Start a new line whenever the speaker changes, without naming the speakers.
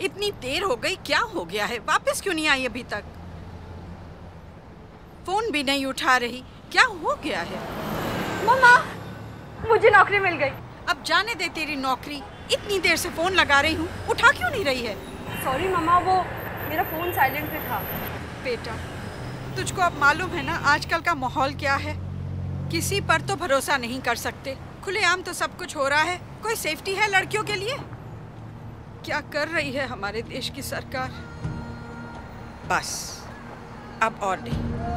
इतनी देर हो गई क्या हो गया है? वापस क्यों नहीं आई अभी तक? फ़ोन भी नहीं उठा रही क्या हो गया है?
मम्मा मुझे नौकरी मिल गई।
अब जाने दे तेरी नौकरी। इतनी देर से फ़ोन लगा रही हूँ उठा क्यों नहीं रही है?
सॉरी मम्मा वो मेरा फ़ोन साइलेंट पे था।
बेटा तुझको अब मालूम है ना आजकल का माहौल क्या है? किसी पर तो भरोसा नहीं कर सकते। खुलेआम तो सब कुछ हो रहा है। कोई सेफ्टी है लड़कियों के लिए? क्या कर रही है हमारे देश की सरकार? बस अब और नहीं।